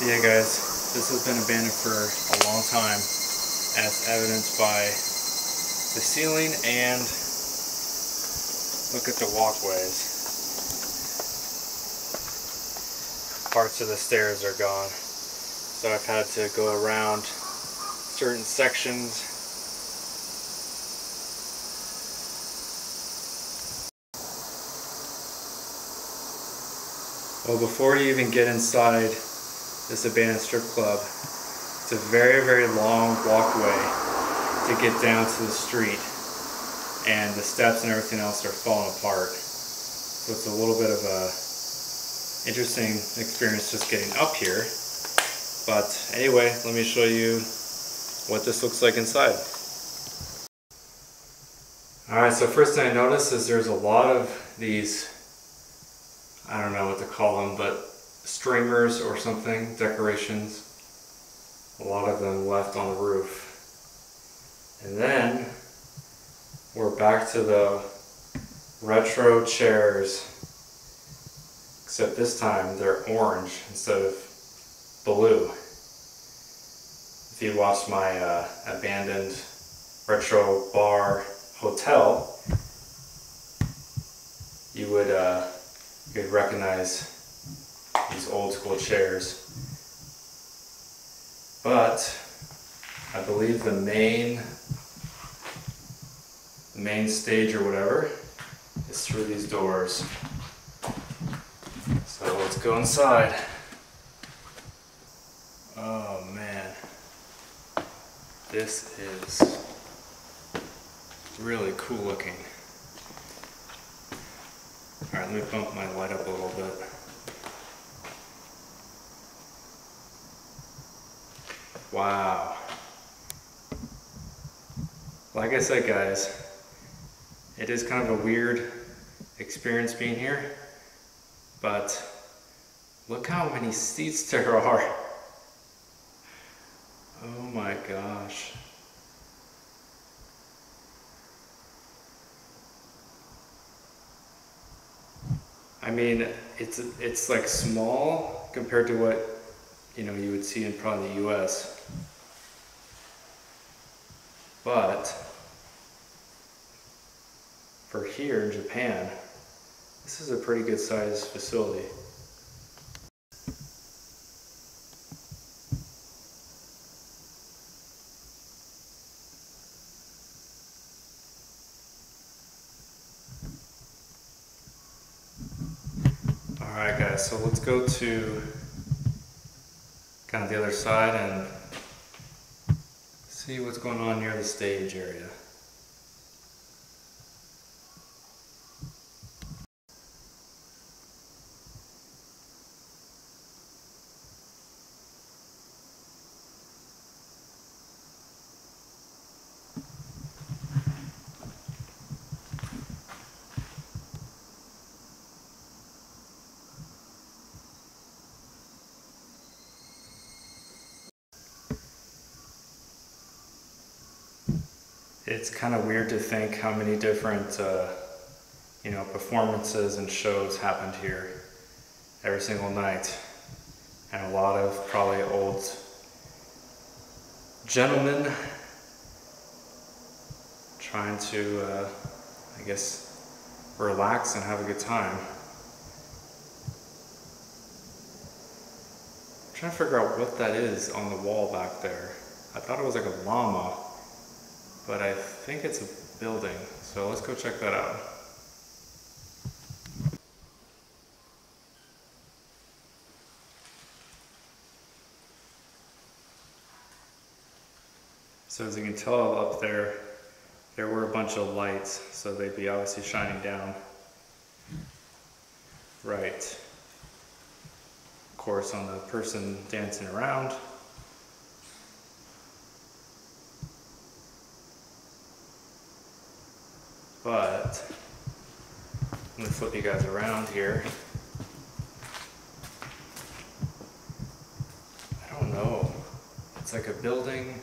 yeah guys, this has been abandoned for a long time as evidenced by the ceiling and look at the walkways. Parts of the stairs are gone. So I've had to go around certain sections Well, before you even get inside this abandoned strip club, it's a very, very long walkway to get down to the street. And the steps and everything else are falling apart. So it's a little bit of a interesting experience just getting up here. But anyway, let me show you what this looks like inside. Alright, so first thing I noticed is there's a lot of these I don't know what to call them, but streamers or something, decorations. A lot of them left on the roof. And then we're back to the retro chairs, except this time they're orange instead of blue. If you watched my uh, abandoned retro bar hotel, you would uh, you could recognize these old school chairs. But I believe the main main stage or whatever is through these doors. So let's go inside. Oh man. This is really cool looking. All right, let me bump my light up a little bit. Wow. Like I said, guys, it is kind of a weird experience being here, but look how many seats there are. Oh my gosh. I mean, it's it's like small compared to what you know you would see in probably the U.S. But for here in Japan, this is a pretty good sized facility. Alright guys, so let's go to kind of the other side and see what's going on near the stage area. It's kind of weird to think how many different uh, you know performances and shows happened here every single night. And a lot of probably old gentlemen trying to uh, I guess relax and have a good time. I'm trying to figure out what that is on the wall back there. I thought it was like a llama but I think it's a building, so let's go check that out. So as you can tell up there, there were a bunch of lights, so they'd be obviously shining down. Right. Of course, on the person dancing around. flip you guys around here. I don't know. It's like a building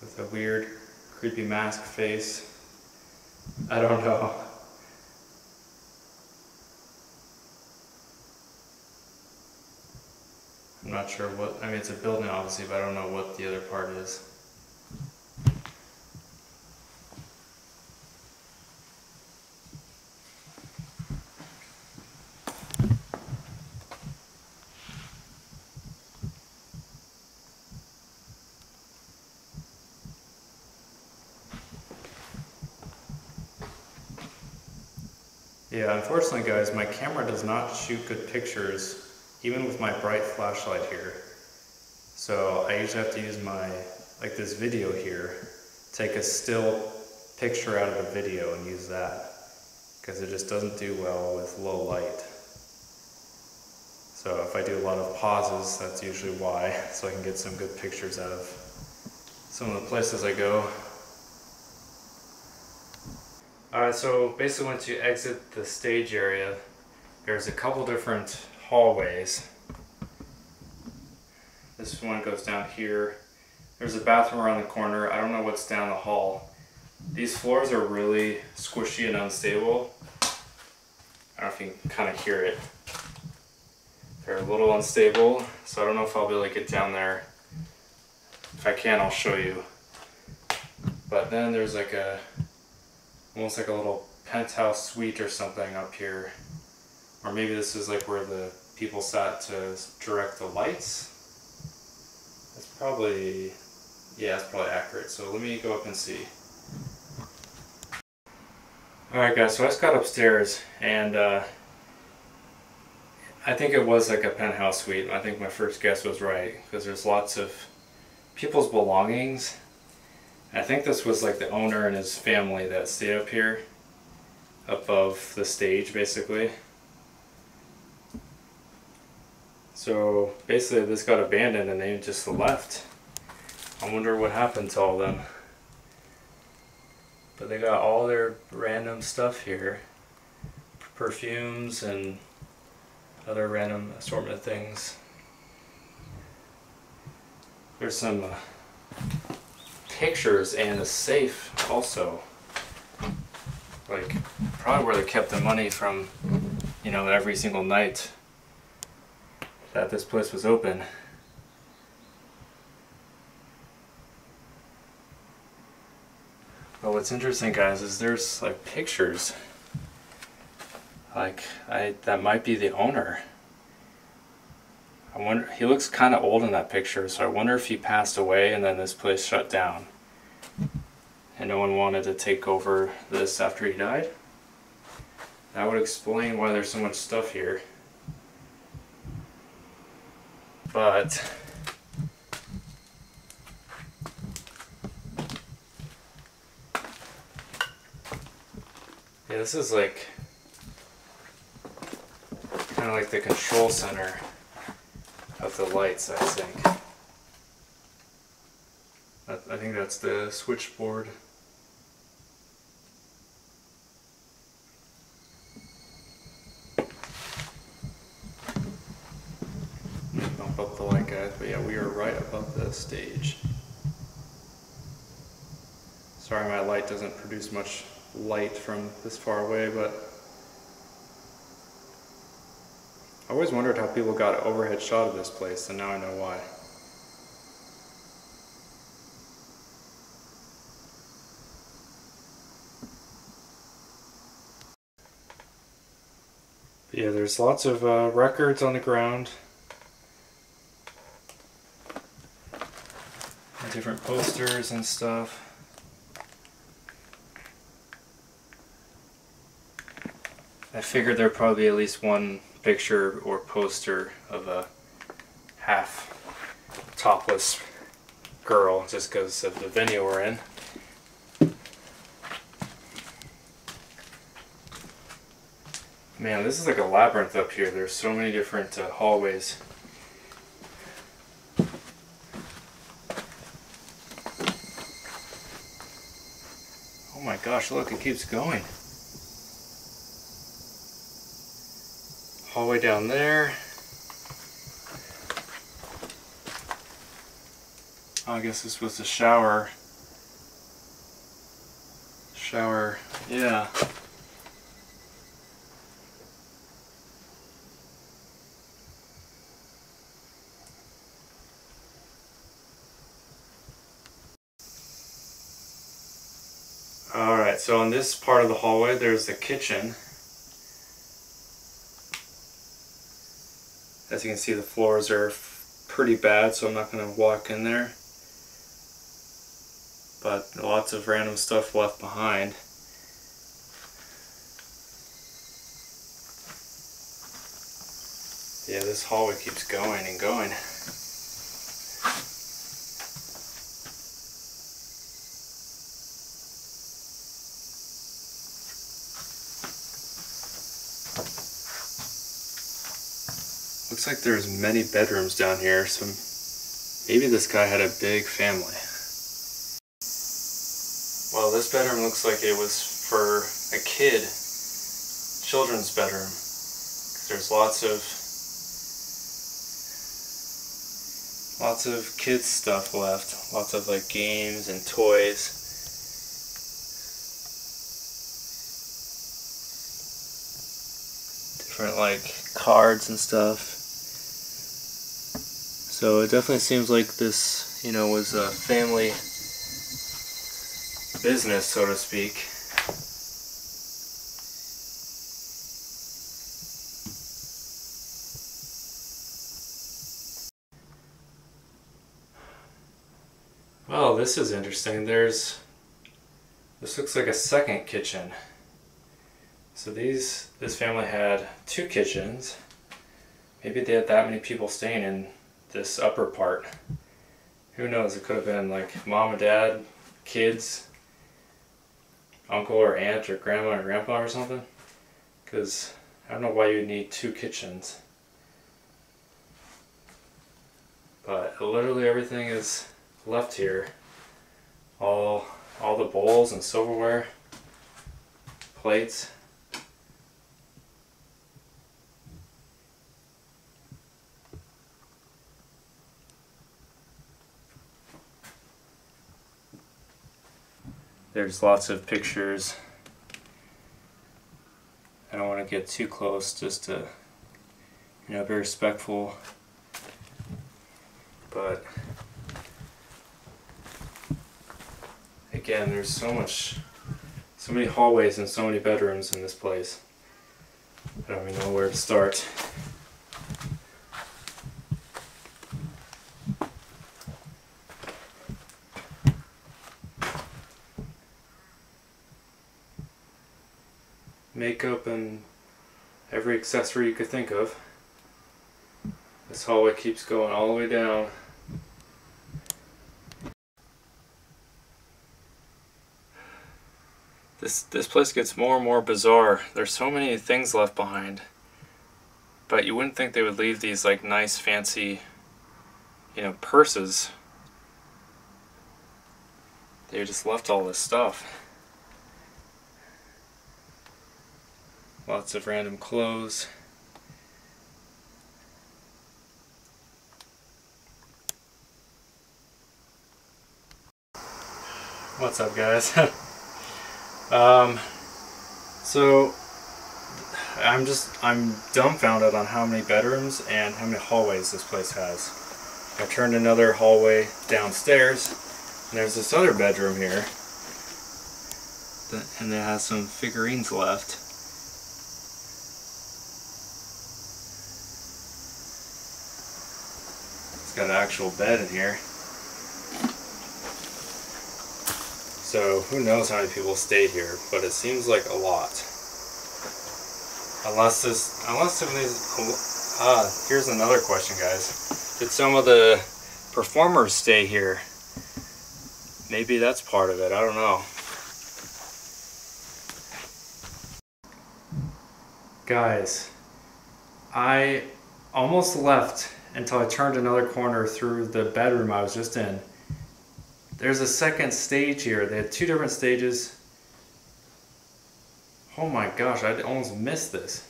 with a weird, creepy mask face. I don't know. I'm not sure what, I mean it's a building obviously, but I don't know what the other part is. Yeah, unfortunately guys, my camera does not shoot good pictures, even with my bright flashlight here. So I usually have to use my, like this video here, take a still picture out of the video and use that. Because it just doesn't do well with low light. So if I do a lot of pauses, that's usually why, so I can get some good pictures out of some of the places I go. Alright, so basically once you exit the stage area, there's a couple different hallways. This one goes down here. There's a bathroom around the corner. I don't know what's down the hall. These floors are really squishy and unstable. I don't know if you can kind of hear it. They're a little unstable, so I don't know if I'll be able to get down there. If I can, I'll show you. But then there's like a almost like a little penthouse suite or something up here. Or maybe this is like where the people sat to direct the lights. That's probably, yeah, that's probably accurate. So let me go up and see. Alright guys, so I just got upstairs and uh, I think it was like a penthouse suite. I think my first guess was right because there's lots of people's belongings I think this was like the owner and his family that stayed up here above the stage basically. So basically this got abandoned and they just left. I wonder what happened to all them. But they got all their random stuff here. Perfumes and other random assortment of things. There's some uh, pictures and a safe also. Like, probably where they kept the money from, you know, every single night that this place was open. But what's interesting, guys, is there's like pictures. Like, I that might be the owner. I wonder, he looks kind of old in that picture, so I wonder if he passed away and then this place shut down and no one wanted to take over this after he died. That would explain why there's so much stuff here. But yeah, this is like kind of like the control center the lights, I think. I think that's the switchboard. Bump up the light guys, but yeah, we are right above the stage. Sorry my light doesn't produce much light from this far away, but I always wondered how people got an overhead shot of this place, and now I know why. yeah, there's lots of uh, records on the ground. Different posters and stuff. I figured there'd probably be at least one picture or poster of a half topless girl just because of the venue we're in. Man, this is like a labyrinth up here. There's so many different uh, hallways. Oh my gosh, look, it keeps going. all the way down there. Oh, I guess this was the shower. Shower, yeah. Alright, so on this part of the hallway there's the kitchen As you can see, the floors are pretty bad, so I'm not going to walk in there. But lots of random stuff left behind. Yeah, this hallway keeps going and going. Looks like there's many bedrooms down here, so maybe this guy had a big family. Well, this bedroom looks like it was for a kid, children's bedroom. There's lots of lots of kids stuff left, lots of like games and toys. Different like cards and stuff. So it definitely seems like this, you know, was a family business, so to speak. Well, this is interesting. There's, this looks like a second kitchen. So these, this family had two kitchens. Maybe they had that many people staying in this upper part. Who knows, it could have been like mom and dad, kids, uncle or aunt or grandma or grandpa or something. Because I don't know why you need two kitchens. But literally everything is left here. All, all the bowls and silverware, plates. There's lots of pictures. I don't want to get too close just to, you know, be respectful. But again, there's so much, so many hallways and so many bedrooms in this place. I don't even know where to start. Makeup and every accessory you could think of. This hallway keeps going all the way down. This, this place gets more and more bizarre. There's so many things left behind. But you wouldn't think they would leave these like nice fancy, you know, purses. They just left all this stuff. Lots of random clothes. What's up guys? um, so I'm just I'm dumbfounded on how many bedrooms and how many hallways this place has. I turned another hallway downstairs and there's this other bedroom here and it has some figurines left. It's got an actual bed in here. So who knows how many people stayed here, but it seems like a lot. Unless this, unless some of these, ah, here's another question guys. Did some of the performers stay here? Maybe that's part of it, I don't know. Guys, I almost left until I turned another corner through the bedroom I was just in. There's a second stage here. They had two different stages. Oh my gosh, I almost missed this.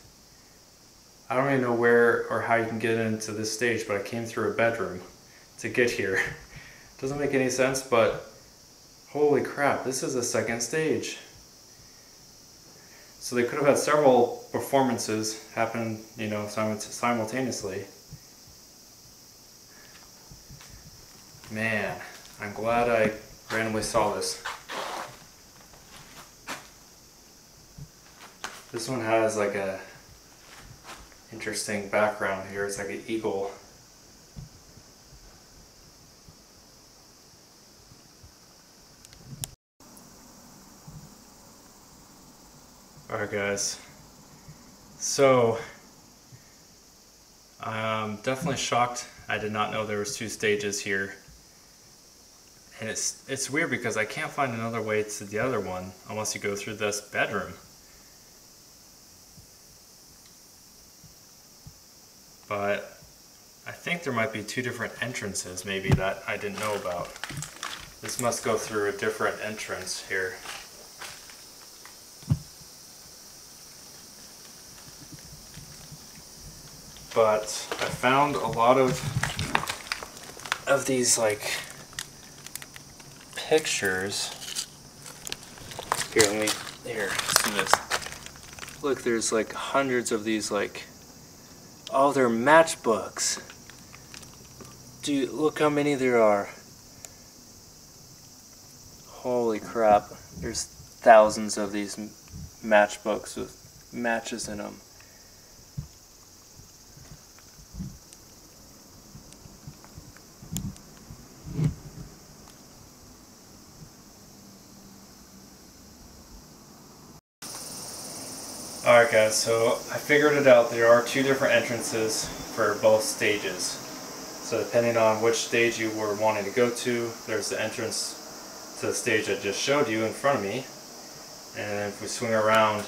I don't even know where or how you can get into this stage, but I came through a bedroom to get here. Doesn't make any sense, but holy crap, this is a second stage. So they could have had several performances happen, you know, simultaneously. Man, I'm glad I randomly saw this. This one has like a interesting background here. It's like an eagle. Alright guys, so I'm definitely shocked. I did not know there was two stages here. And it's it's weird because I can't find another way to the other one unless you go through this bedroom. But I think there might be two different entrances maybe that I didn't know about. This must go through a different entrance here. but I found a lot of of these like pictures. Here, let me here see this. Look, there's like hundreds of these like oh, they're matchbooks. Dude, look how many there are. Holy crap. There's thousands of these matchbooks with matches in them. So I figured it out. There are two different entrances for both stages. So depending on which stage you were wanting to go to, there's the entrance to the stage I just showed you in front of me. And if we swing around,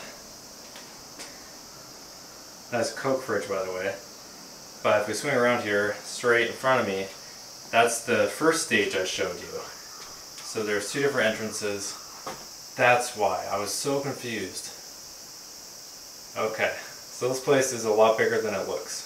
that's Coke fridge by the way. But if we swing around here, straight in front of me, that's the first stage I showed you. So there's two different entrances. That's why. I was so confused. Okay, so this place is a lot bigger than it looks.